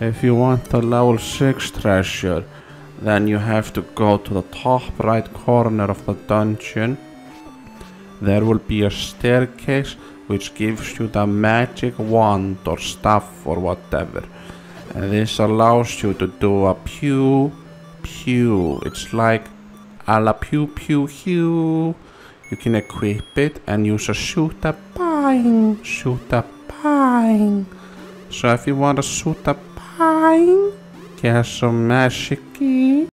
If you want the level 6 treasure, then you have to go to the top right corner of the dungeon. There will be a staircase which gives you the magic wand or staff or whatever. And this allows you to do a pew pew. It's like a la pew pew pew. You can equip it and use a shoot a bang, shoot a bang. So if you want to shoot a bang, get some magic key.